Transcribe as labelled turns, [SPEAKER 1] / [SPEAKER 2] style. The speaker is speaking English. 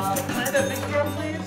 [SPEAKER 1] Uh, can I have a big girl, please?